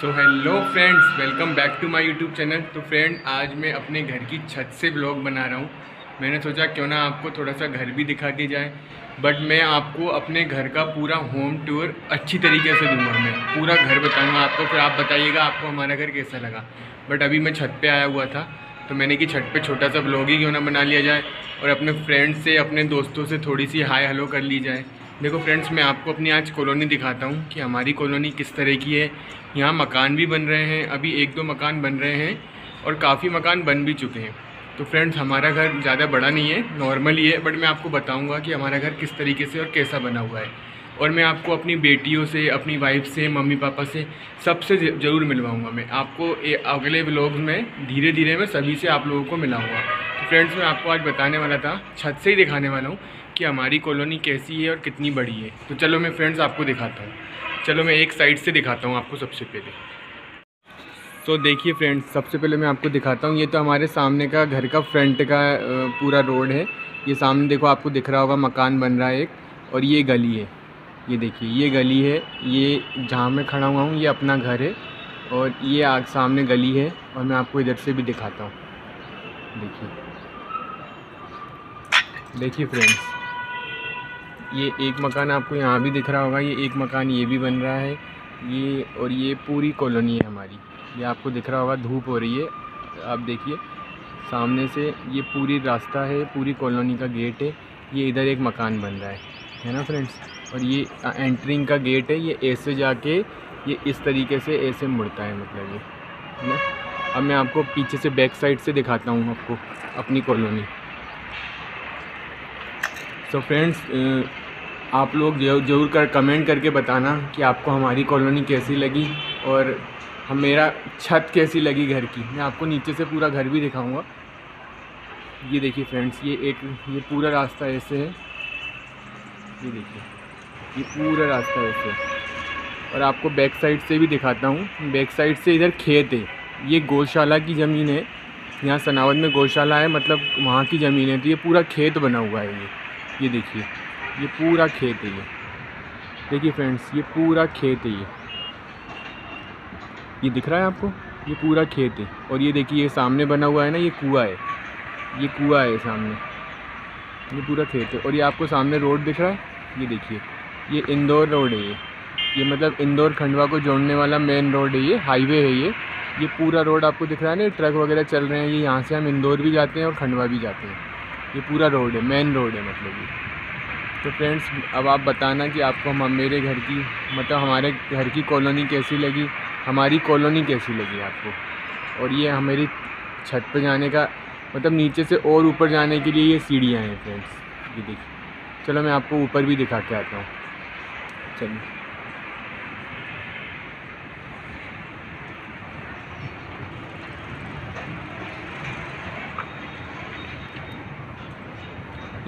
So hello friends welcome back to my YouTube channel तो friend आज मैं अपने घर की छत से ब्लॉग बना रहा हूँ। मैंने सोचा क्यों ना आपको थोड़ा सा घर भी दिखा दी जाए। बट मैं आपको अपने घर का पूरा होम टूर अच्छी तरीके से दूँगा मैं। पूरा घर बताऊँगा आपको, फिर आप बताइएगा आपको हमारा घर कैसा लगा। बट अभी मैं छत पे आया हुआ था तो मैंने कि छत पे छोटा सा ब्लॉग ही क्यों ना बना लिया जाए और अपने फ्रेंड्स से, अपने दोस्तों से थोड़ी सी हाय हेलो कर ली जाए। देखो फ्रेंड्स, मैं आपको अपनी आज कॉलोनी दिखाता हूँ कि हमारी कॉलोनी किस तरह की है। यहाँ मकान भी बन रहे हैं, अभी एक दो मकान बन रहे हैं और काफ़ी मकान बन भी चुके हैं। तो फ्रेंड्स, हमारा घर ज़्यादा बड़ा नहीं है, नॉर्मल ही है, बट मैं आपको बताऊँगा कि हमारा घर किस तरीके से और कैसा बना हुआ है। और मैं आपको अपनी बेटियों से, अपनी वाइफ से, मम्मी पापा से सबसे ज़रूर मिलवाऊँगा मैं। आपको अगले ब्लॉग में धीरे धीरे मैं सभी से आप लोगों को मिलाऊँगा। फ्रेंड्स मैं आपको आज बताने वाला था, छत से ही दिखाने वाला हूँ कि हमारी कॉलोनी कैसी है और कितनी बड़ी है। तो चलो मैं फ्रेंड्स आपको दिखाता हूँ। चलो मैं एक साइड से दिखाता हूँ आपको सबसे पहले। तो देखिए फ्रेंड्स सबसे पहले मैं आपको दिखाता हूँ, ये तो हमारे सामने का घर का फ्रंट का पूरा रोड है। ये सामने देखो आपको दिख रहा होगा मकान बन रहा है एक, और ये गली है। ये देखिए, ये गली है, ये जहाँ मैं खड़ा हुआ हूँ, ये अपना घर है, और ये आग सामने गली है, और मैं आपको इधर से भी दिखाता हूँ। देखिए। देखिए फ्रेंड्स ये एक मकान आपको यहाँ भी दिख रहा होगा, ये एक मकान ये भी बन रहा है, ये और ये पूरी कॉलोनी है हमारी, ये आपको दिख रहा होगा, धूप हो रही है, आप देखिए, सामने से ये पूरी रास्ता है, पूरी कॉलोनी का गेट है, ये इधर एक मकान बन रहा है है ना फ्रेंड्स और ये एंट्रिंग का गेट है, ये ऐसे जाके, ये इस तरीके से ऐसे मुड़ता है मतलब ये, है ना? अब मैं आपको पीछे से बैक साइड से दिखाता हूँ आपको, अपनी कॉलोनी। सो so फ्रेंड्स आप लोग ज़रूर कर कमेंट करके बताना कि आपको हमारी कॉलोनी कैसी लगी और हम मेरा छत कैसी लगी घर की। मैं आपको नीचे से पूरा घर भी दिखाऊँगा। ये देखिए फ्रेंड्स ये एक, ये पूरा रास्ता ऐसे है। ये देखिए, ये पूरा रास्ता ऐसे है। और आपको बैक साइड से भी दिखाता हूँ। बैक साइड से इधर खेत है। ये गौशाला की ज़मीन है। यहाँ सनावत में गौशाला है मतलब वहाँ की ज़मीन है। तो ये पूरा खेत बना हुआ है ये। ये देखिए, ये पूरा खेत है ये। देखिए फ्रेंड्स ये पूरा खेत है ये। ये दिख रहा है आपको? ये पूरा खेत है। और ये देखिए, ये सामने बना हुआ है ना, ये कुआ है। ये कुआ है सामने। ये पूरा खेत है। और ये आपको सामने रोड दिख रहा है? ये देखिए, ये इंदौर रोड है ये। ये मतलब इंदौर खंडवा को जोड़ने वाला मेन रोड है ये। हाईवे है ये। ये पूरा रोड आपको दिख रहा है ना? ट्रक वगैरह चल रहे हैं। ये यहाँ से हम इंदौर भी जाते हैं और खंडवा भी जाते हैं। ये पूरा रोड है मेन रोड है मतलब ये। तो फ्रेंड्स अब आप बताना कि आपको हम, मेरे घर की मतलब हमारे घर की कॉलोनी कैसी लगी? हमारी कॉलोनी कैसी लगी आपको? और ये हमारी छत पे जाने का मतलब नीचे से और ऊपर जाने के लिए ये सीढ़ियाँ हैं फ्रेंड्स ये देखिए। चलो मैं आपको ऊपर भी दिखा के आता हूँ। चलिए।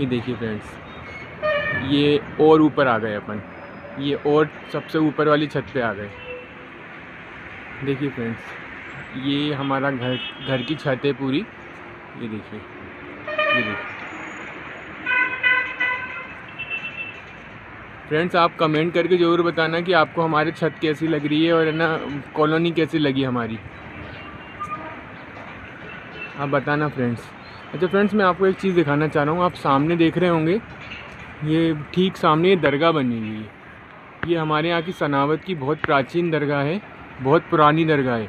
ये देखिए फ्रेंड्स ये और ऊपर आ गए अपन। ये और सबसे ऊपर वाली छत पे आ गए। देखिए फ्रेंड्स ये हमारा घर घर की छत है पूरी। ये देखिए ये देखिए। फ्रेंड्स आप कमेंट करके ज़रूर बताना कि आपको हमारी छत कैसी लग रही है और है ना कॉलोनी कैसी लगी हमारी। आप बताना फ्रेंड्स अच्छा फ्रेंड्स मैं आपको एक चीज़ दिखाना चाह रहा हूँ। आप सामने देख रहे होंगे, ये ठीक सामने ये दरगाह बनी हुई है। ये हमारे यहाँ की सनावत की बहुत प्राचीन दरगाह है, बहुत पुरानी दरगाह है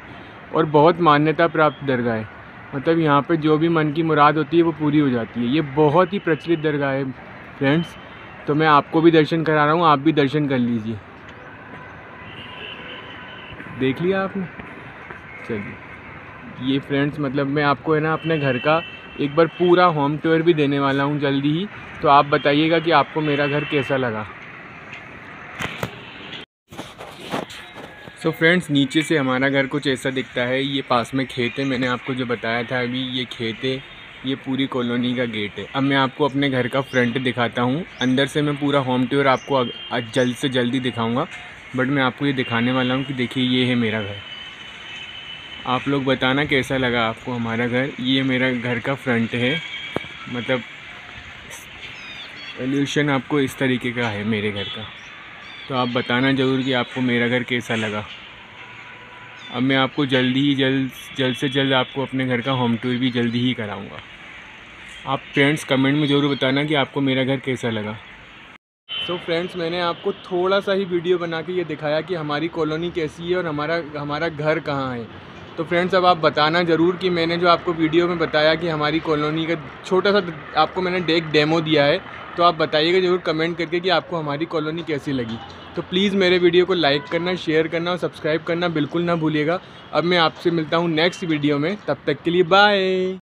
और बहुत मान्यता प्राप्त दरगाह है। मतलब यहाँ पे जो भी मन की मुराद होती है, वो पूरी हो जाती है। ये बहुत ही प्रचलित दरगाह है फ्रेंड्स तो मैं आपको भी दर्शन करा रहा हूँ, आप भी दर्शन कर लीजिए। देख लिया आपने? चलिए। ये फ्रेंड्स मतलब मैं आपको है ना अपने घर का एक बार पूरा होम टूर भी देने वाला हूँ जल्दी ही। तो आप बताइएगा कि आपको मेरा घर कैसा लगा। सो so फ्रेंड्स नीचे से हमारा घर कुछ ऐसा दिखता है। ये पास में खेत है। मैंने आपको जो बताया था अभी, ये खेत है। ये पूरी कॉलोनी का गेट है। अब मैं आपको अपने घर का फ्रंट दिखाता हूँ। अंदर से मैं पूरा होम टूर आपको जल्द से जल्दी दिखाऊँगा। बट मैं आपको ये दिखाने वाला हूँ कि देखिए, ये है मेरा घर। आप लोग बताना कैसा लगा आपको हमारा घर? ये मेरा घर का फ्रंट है। मतलब एल्यूशन आपको इस तरीके का है मेरे घर का। तो आप बताना ज़रूर कि आपको मेरा घर कैसा लगा। अब मैं आपको जल्दी ही जल्द जल्द से जल्द आपको अपने घर का होम टूर भी जल्दी ही कराऊँगा। आप फ्रेंड्स कमेंट में ज़रूर बताना कि आपको मेरा घर कैसा लगा। सो so फ्रेंड्स मैंने आपको थोड़ा सा ही वीडियो बना के ये दिखाया कि हमारी कॉलोनी कैसी है और हमारा हमारा घर कहाँ है। तो फ्रेंड्स अब आप बताना ज़रूर कि मैंने जो आपको वीडियो में बताया कि हमारी कॉलोनी का छोटा सा आपको मैंने डेक डेमो दिया है तो आप बताइएगा ज़रूर कमेंट करके कि आपको हमारी कॉलोनी कैसी लगी। तो प्लीज़ मेरे वीडियो को लाइक करना शेयर करना और सब्सक्राइब करना बिल्कुल ना भूलिएगा। अब मैं आपसे मिलता हूँ नेक्स्ट वीडियो में, तब तक के लिए बाय